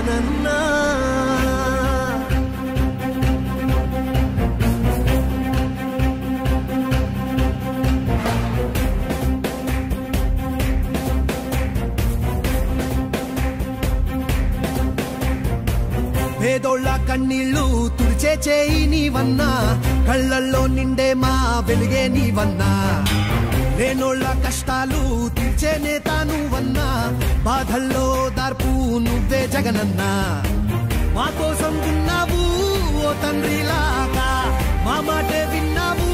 జగనన్నా పేదోళ్ళ కన్నీళ్ళు తుడిచే చేయి నీవన్నా కళ్ళల్లో నిండే మా వెలుగే నీవన్నా. లేనోళ్ళ కష్టాలు తీర్చే నేత నువ్వన్నా బాధల్లో జగనన్నా. మా కోసం ఉన్నావు ఓ తండ్రిలాగా. మా మాటే విన్నావు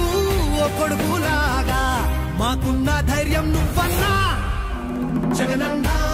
ఓ కొడుకులాగా. మాకున్న ధైర్యం నువ్వన్నా. జగనన్నా.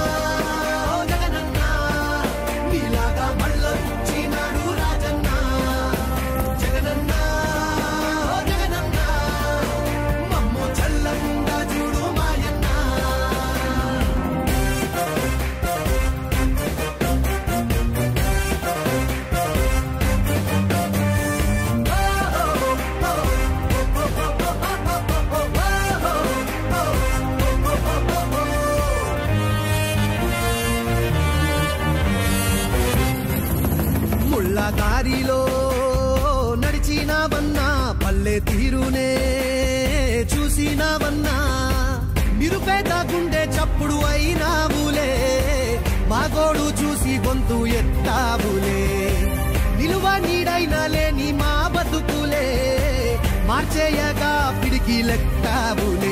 దారిలో నడిచినావన్నా పల్లె తీరునే చూసినావన్నా. నిరుపేద గుండె చప్పుడు అయినావులే మాగోడు చూసి గొంతు ఎత్తావులే. నిలువ నీడైన లేని మా బతుకులే మార్చేయగా పిడికి లెక్కావులే.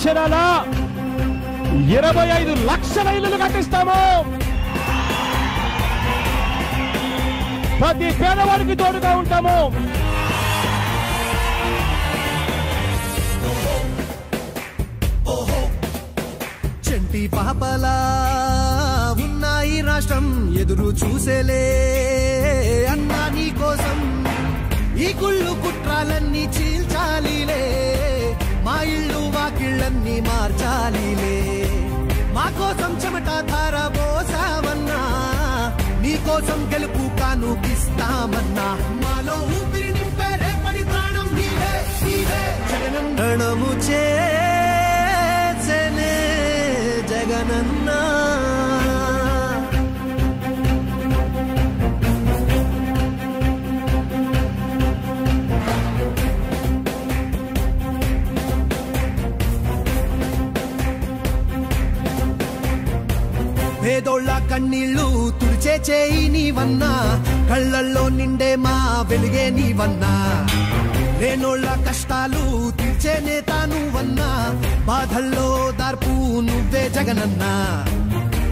అక్షరాల ఇరవై ఐదు లక్షల ఇల్లులు కట్టిస్తాము. ప్రతి పేదవాడికి తోడుగా ఉంటాము. చంటి పాపలా ఉన్నాయి రాష్ట్రం ఎదురు చూసేలే. అన్నా నీ కోసం ఈ కుళ్ళు కుట్రాలన్నీ చీల్చాలిలే కోసం గెలుపు కానుకిస్తామన్నా. మాలో ఊపిరి నింపే రేపటి ప్రాణం నీవే నీవే. జగనందనము చేసెనే జగనన్నా. పేదోళ్ళ కన్నీళ్ళు తుడిచే చేయి నీవన్నా కళ్ళల్లో నిండే మా వెలిగే నీవన్నా. లేనోళ్ళ కష్టాలు తీర్చే నేత నువ్వన్నా బాధల్లో దార్పు నువ్వే జగనన్నా.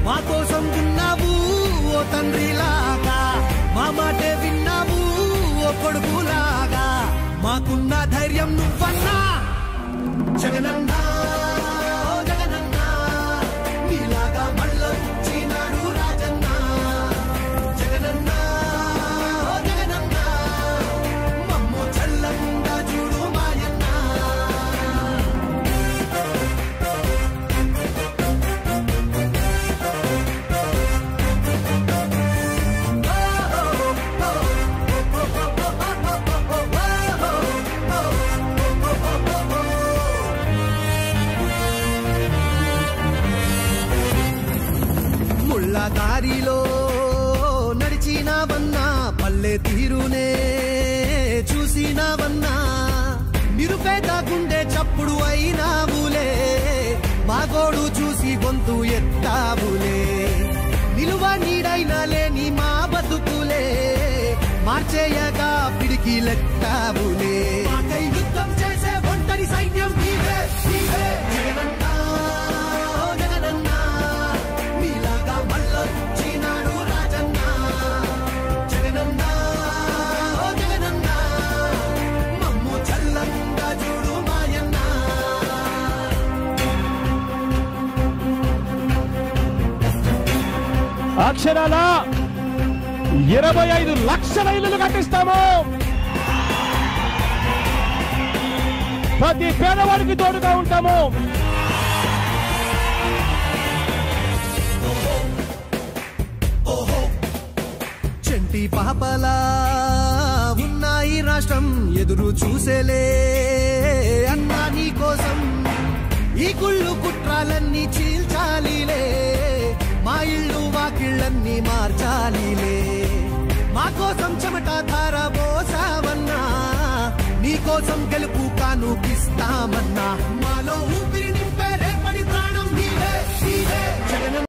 మా కోసం ఉన్నావు ఓ తండ్రిలాగా మా మాటే విన్నావు ఓ కొడుకులాగా మాకున్న ధైర్యం నువ్వన్నా జగనన్నా. దారిలో నడిచినావన్నా పల్లె తీరునే చూసినావన్నా. నిరుపేద గుండె చప్పుడు అయినావులే మాగోడు చూసి గొంతు ఎత్తావులే. నిలువ నీడైనా లేని మా బతుకులే మార్చేయగా పిడికి లెక్కావులే. అక్షరాల ఇరవై ఐదు లక్షల ఇల్లులు కట్టిస్తాము. ప్రతి పేదవాడికి తోడుగా ఉంటాము. చెంటి పాపలా ఉన్నాయి రాష్ట్రం ఎదురు చూసేలే. అన్నా నీ కోసం ఈ కుళ్ళు కుట్రాలన్నీ చీ కోసం గెలుపు కానుకిస్తామన్నా. మాలో ఊపిరిని